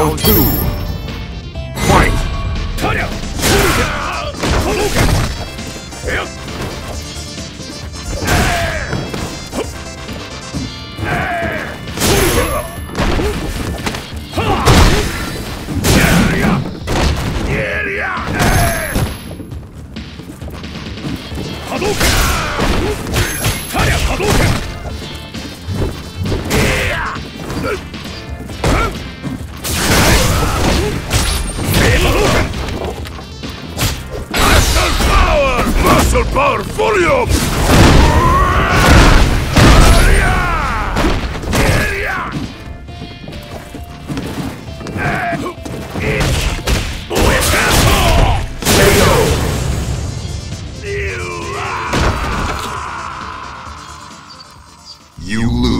Round two. Fight! タリ Muscle power volume! You lose.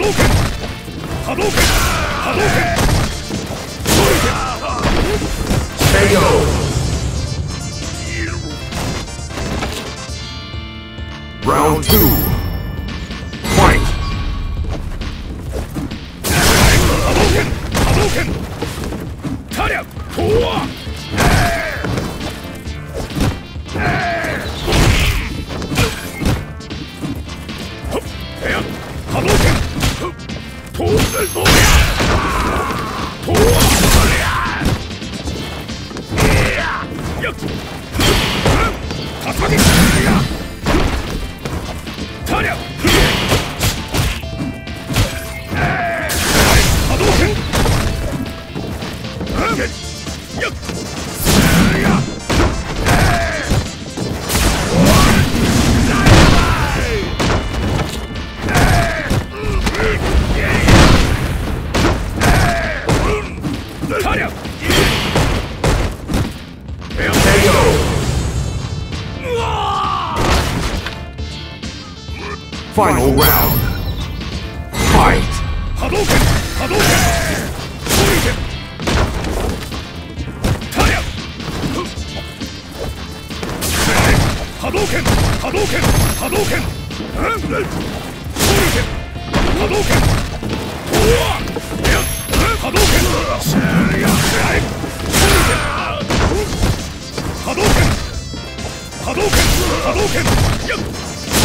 動拳波動拳波動拳 KO! Round two. Fight! Hadoken! Hadoken! Tarya! Four! Final round. Fight! 波動拳波動拳攻撃タリャ波動拳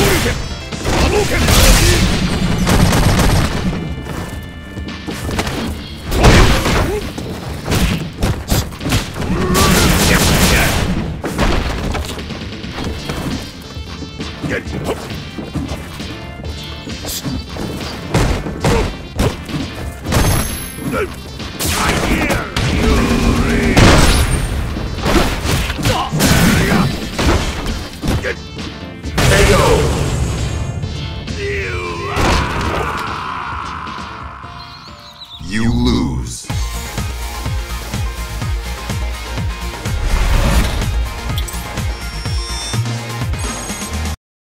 波 動 You lose.